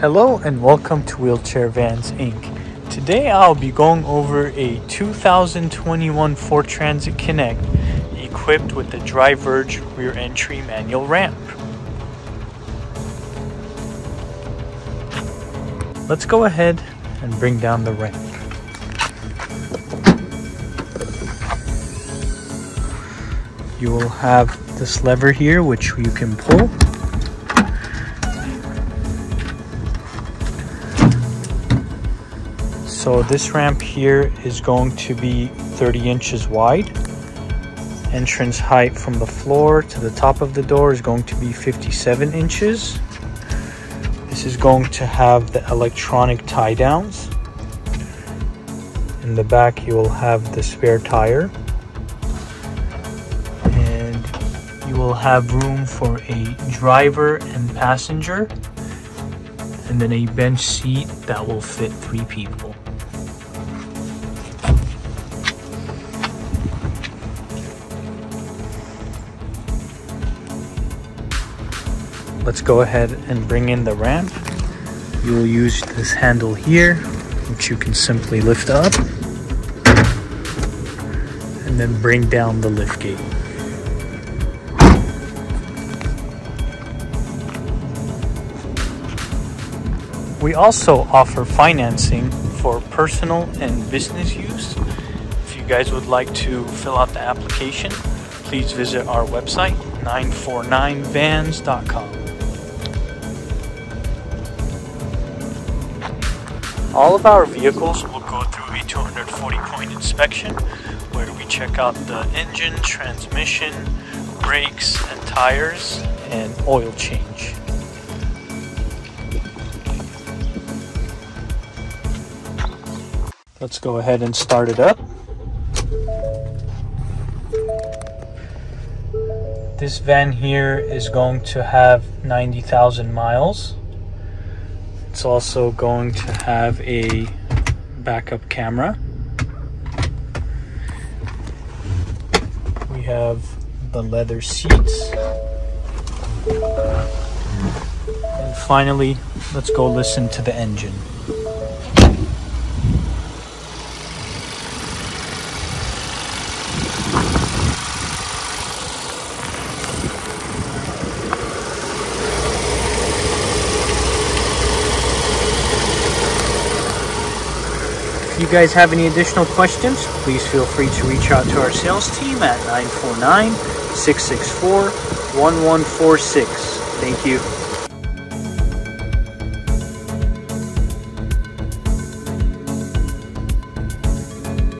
Hello and welcome to Wheelchair Vans Inc. Today I'll be going over a 2021 Ford Transit Connect equipped with the Driverge rear entry manual ramp. Let's go ahead and bring down the ramp. You will have this lever here which you can pull So this ramp here is going to be 30 inches wide. Entrance height from the floor to the top of the door is going to be 57 inches. This is going to have the electronic tie downs. In the back you will have the spare tire. And you will have room for a driver and passenger and then a bench seat that will fit three people. Let's go ahead and bring in the ramp. You will use this handle here, which you can simply lift up and then bring down the lift gate. We also offer financing for personal and business use. If you guys would like to fill out the application, please visit our website 949vans.com. All of our vehicles will go through a 240 point inspection where we check out the engine, transmission, brakes, and tires, and oil change. Let's go ahead and start it up. This van here is going to have 90,000 miles. It's also going to have a backup camera. We have the leather seats. And finally, let's go listen to the engine. If you guys have any additional questions, please feel free to reach out to our sales team at 949 664 1146. Thank you.